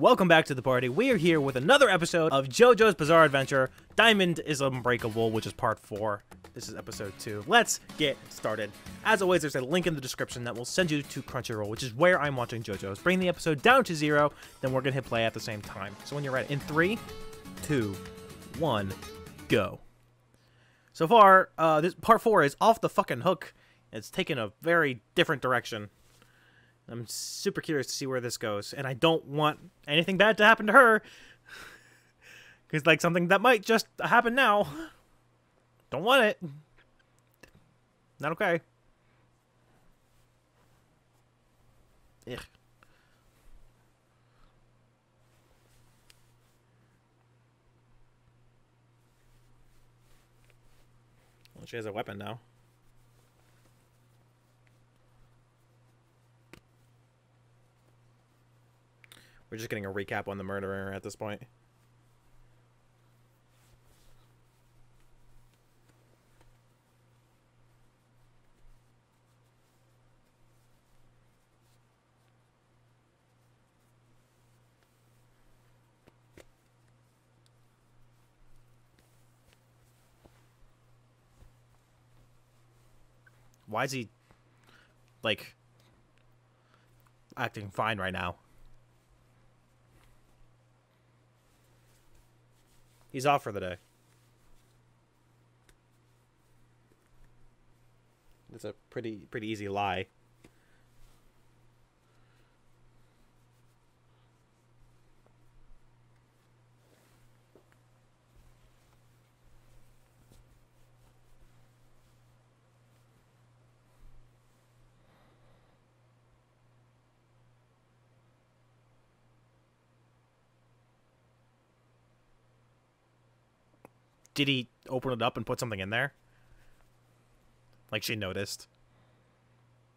Welcome back to the party. We are here with another episode of JoJo's Bizarre Adventure. Diamond is Unbreakable, which is part 4. This is episode 2. Let's get started. As always, there's a link in the description that will send you to Crunchyroll, which is where I'm watching JoJo's. Bring the episode down to zero, then we're to hit play at the same time. So when you're ready, in three, two, one, go. So far, uh, this part 4 is off the fucking hook. It's taken a very different direction. I'm super curious to see where this goes, and I don't want anything bad to happen to her. Because, like, something that might just happen now. Don't want it. Not okay. Ugh. Well, she has a weapon now. We're just getting a recap on the murderer at this point. Why is he, like, acting fine right now? He's off for the day. It's a pretty pretty easy lie. Did he open it up and put something in there? Like she noticed.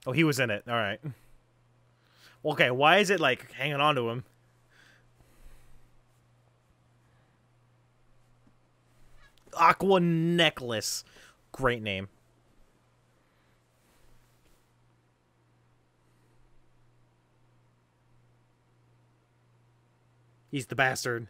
Oh, he was in it. All right. Okay, why is it like hanging on to him? Aqua necklace. Great name. He's the bastard.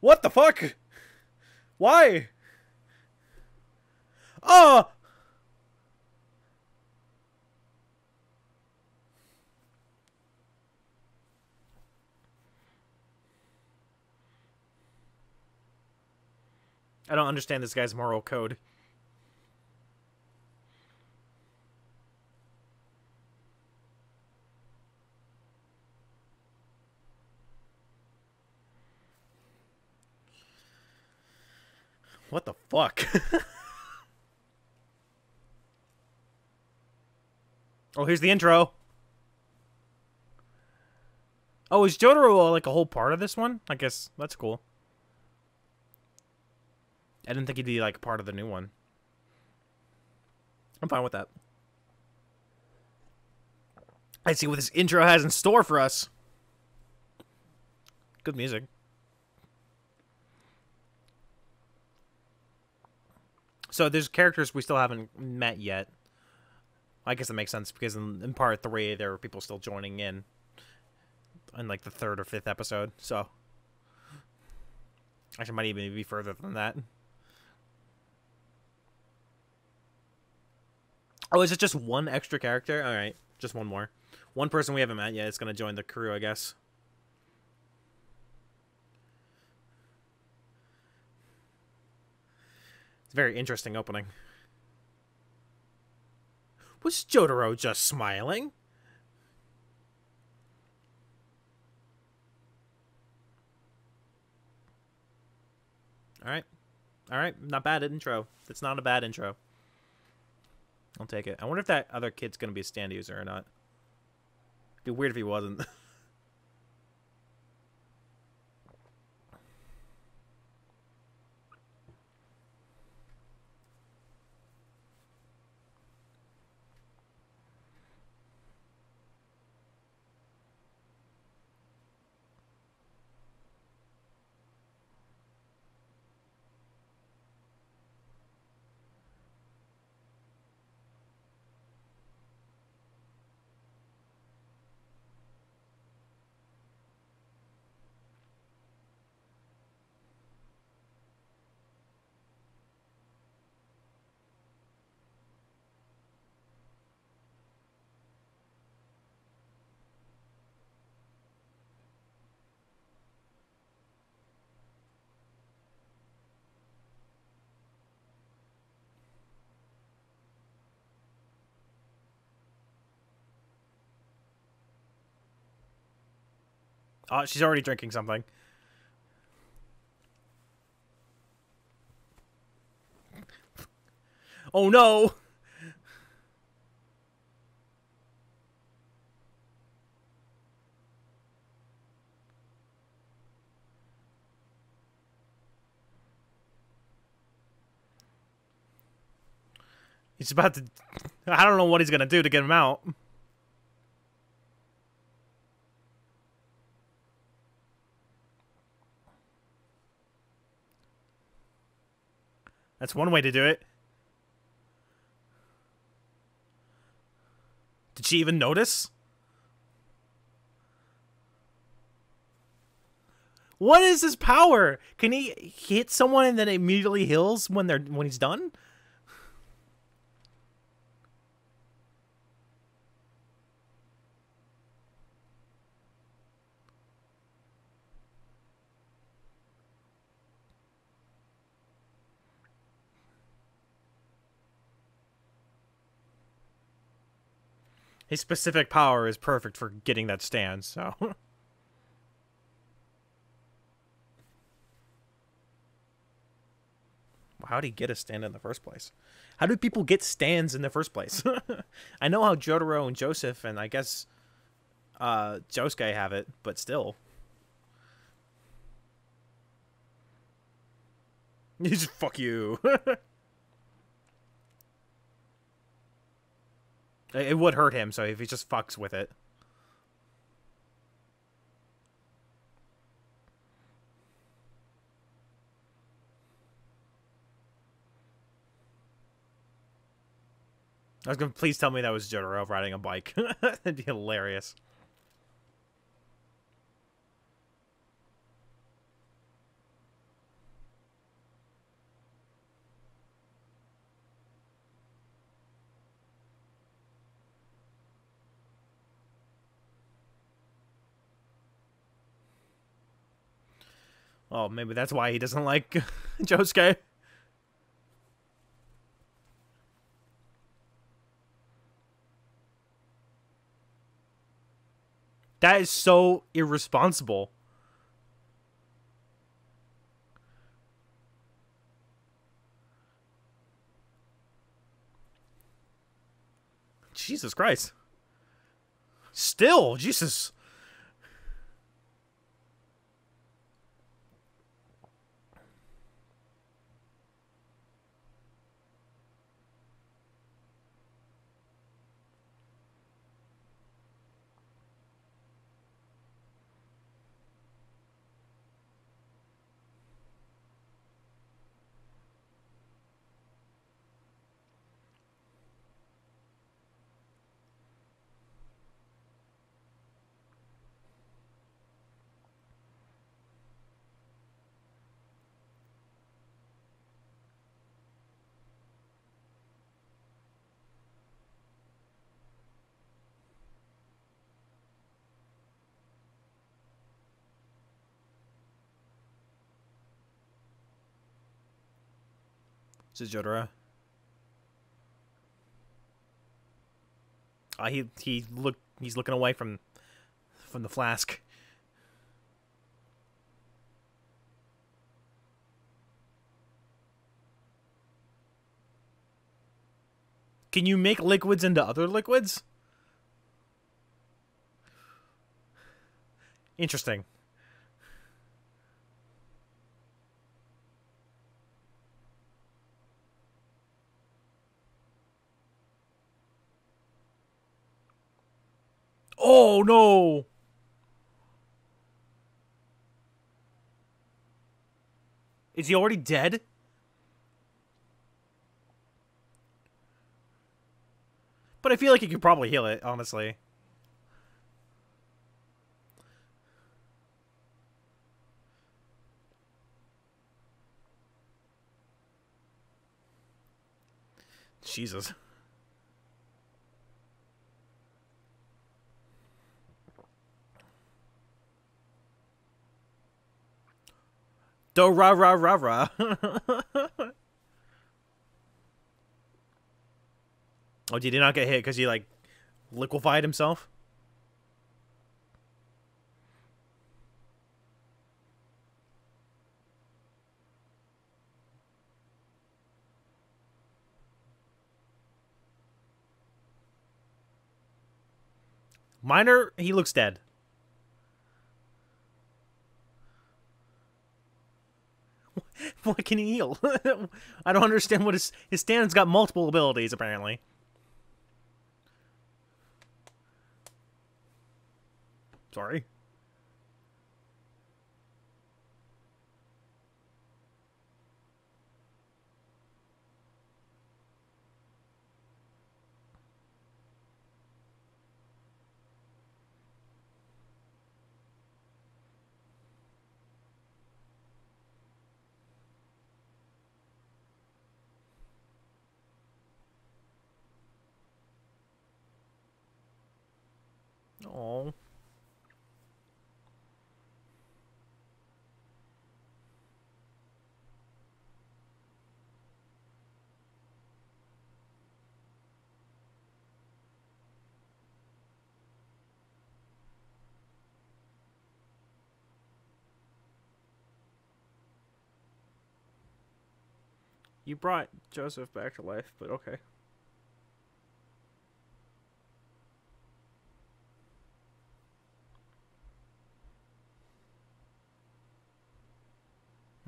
What the fuck? Why? Oh! I don't understand this guy's moral code. What the fuck? oh, here's the intro. Oh, is Jotaro uh, like a whole part of this one? I guess that's cool. I didn't think he'd be like part of the new one. I'm fine with that. I see what this intro has in store for us. Good music. So there's characters we still haven't met yet. I guess that makes sense because in, in part three there were people still joining in, in like the third or fifth episode. So actually, might even be further than that. Oh, is it just one extra character? All right, just one more. One person we haven't met yet is gonna join the crew, I guess. It's a very interesting opening. Was Jotaro just smiling? Alright. Alright, not bad intro. It's not a bad intro. I'll take it. I wonder if that other kid's going to be a stand user or not. It'd be weird if he wasn't. Oh, she's already drinking something. Oh no! He's about to... I don't know what he's going to do to get him out. That's one way to do it. Did she even notice? What is his power? Can he hit someone and then immediately heals when they're when he's done? His specific power is perfect for getting that stand, so. How did he get a stand in the first place? How do people get stands in the first place? I know how Jotaro and Joseph and I guess uh, Josuke have it, but still. He's fuck you. It would hurt him, so if he just fucks with it. I was gonna please tell me that was Jotaro riding a bike. That'd be hilarious. Oh, maybe that's why he doesn't like Josuke. That is so irresponsible. Jesus Christ. Still, Jesus. This is Jotaro. Uh, he he look he's looking away from from the flask. Can you make liquids into other liquids? Interesting. Oh no! Is he already dead? But I feel like he could probably heal it, honestly. Jesus. Do ra ra ra ra. oh, did he not get hit because he like liquefied himself? Minor, he looks dead. What can he heal? I don't understand what his his stand's got multiple abilities apparently. Sorry. Oh. You brought Joseph back to life, but okay.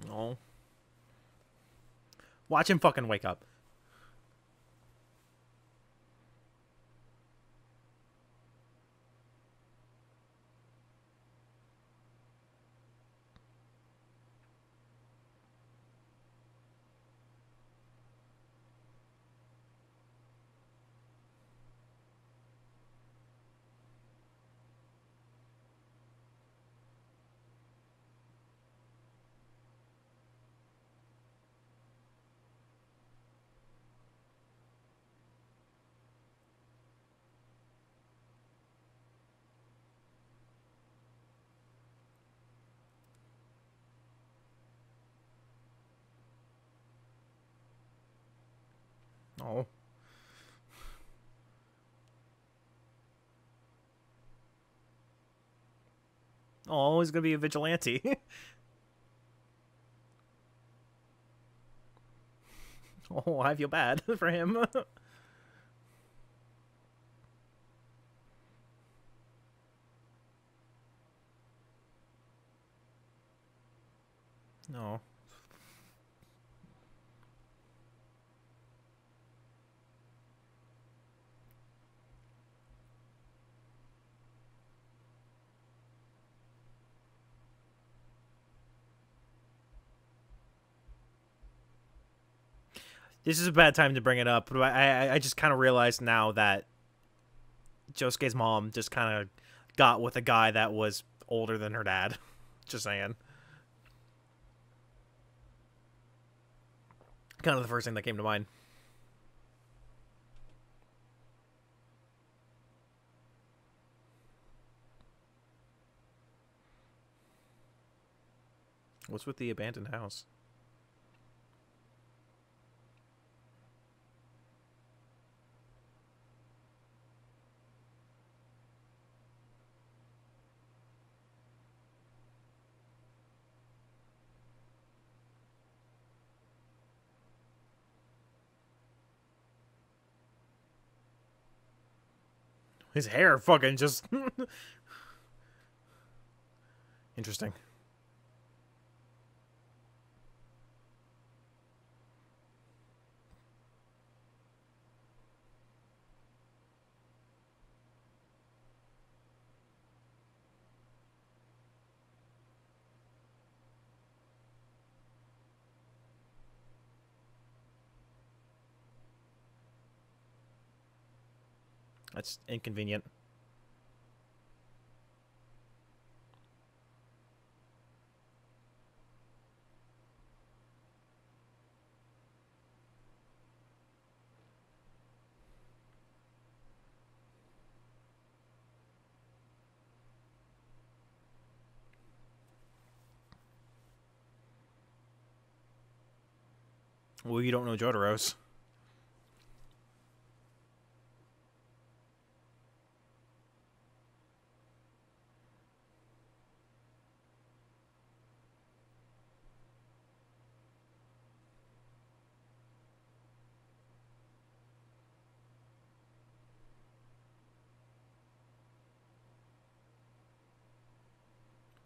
No. Watch him fucking wake up. Oh. Oh, he's gonna be a vigilante. oh, I feel bad for him. no. This is a bad time to bring it up, but I I, just kind of realized now that Josuke's mom just kind of got with a guy that was older than her dad. just saying. Kind of the first thing that came to mind. What's with the abandoned house? His hair fucking just... Interesting. That's inconvenient. Well, you don't know Jotaro's.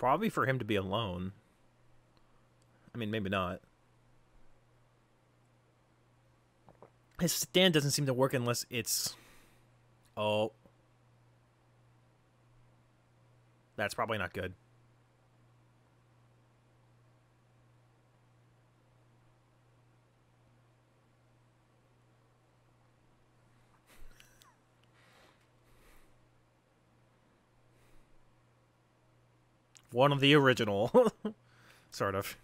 Probably for him to be alone. I mean, maybe not. His stand doesn't seem to work unless it's... Oh. That's probably not good. One of the original. sort of.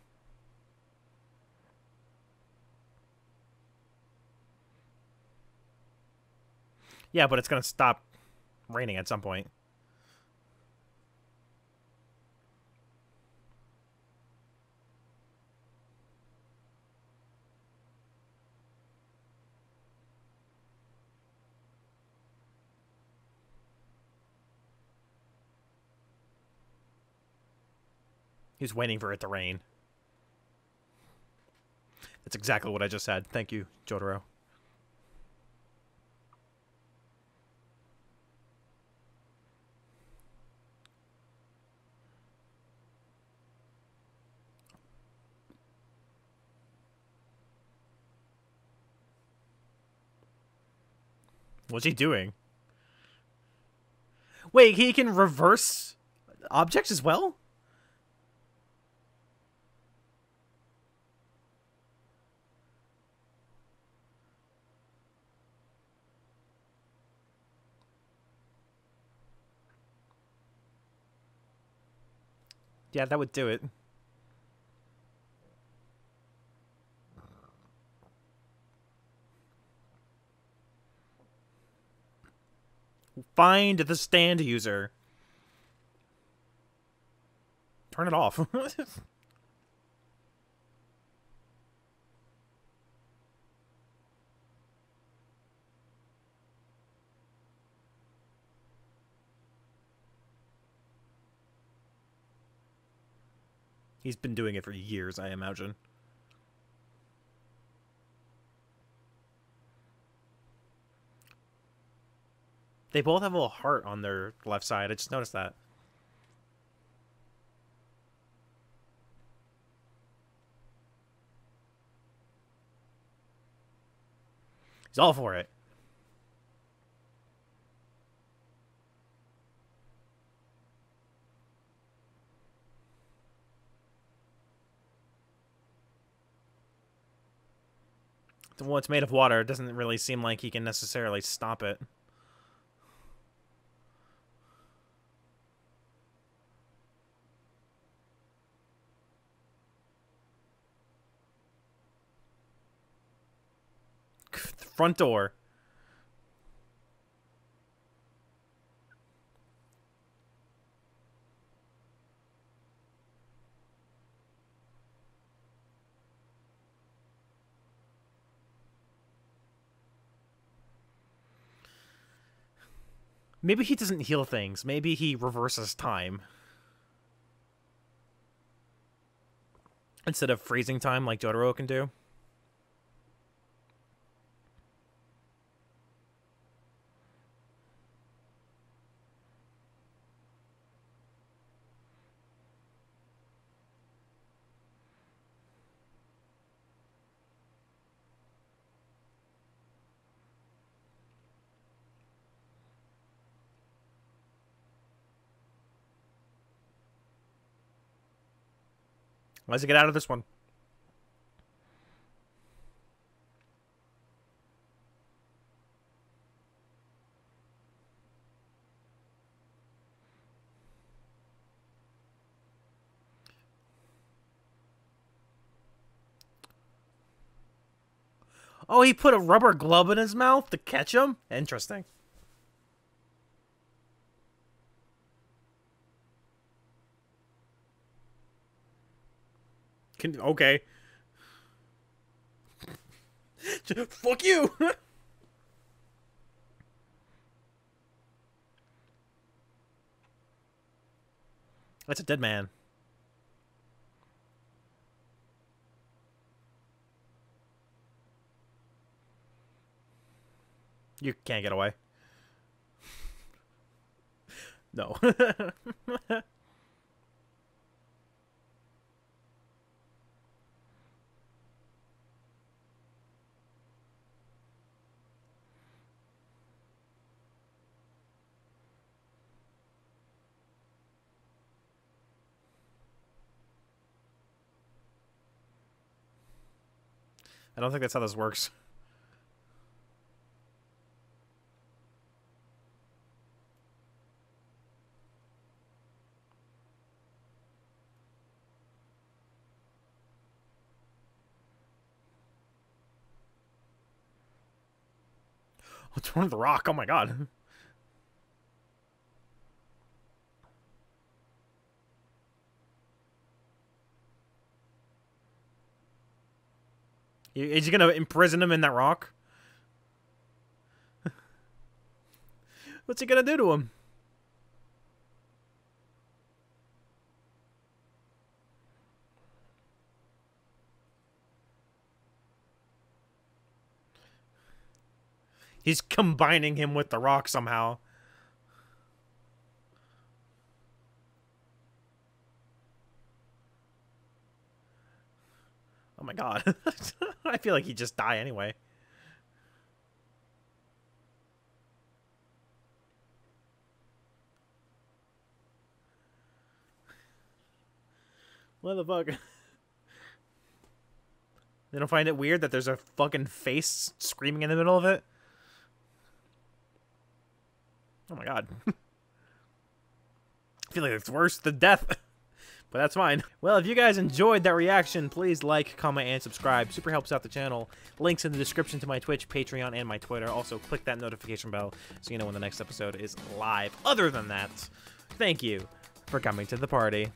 Yeah, but it's going to stop raining at some point. He's waiting for it to rain. That's exactly what I just said. Thank you, Jotaro. What's he doing? Wait, he can reverse objects as well? Yeah, that would do it. Find the stand user. Turn it off. He's been doing it for years, I imagine. They both have a little heart on their left side. I just noticed that. He's all for it. Well, it's made of water. It doesn't really seem like he can necessarily stop it. front door. Maybe he doesn't heal things. Maybe he reverses time. Instead of freezing time like Jotaro can do. Let's get out of this one. Oh, he put a rubber glove in his mouth to catch him? Interesting. Can okay. Fuck you. That's a dead man. You can't get away. No. I don't think that's how this works. What's wrong with the rock? Oh my god. Is he gonna imprison him in that rock? What's he gonna do to him? He's combining him with the rock somehow. My god. I feel like he'd just die anyway. What the fuck? They don't find it weird that there's a fucking face screaming in the middle of it? Oh my god. I feel like it's worse than death. but that's fine. Well, if you guys enjoyed that reaction, please like, comment, and subscribe. Super helps out the channel. Links in the description to my Twitch, Patreon, and my Twitter. Also, click that notification bell so you know when the next episode is live. Other than that, thank you for coming to the party.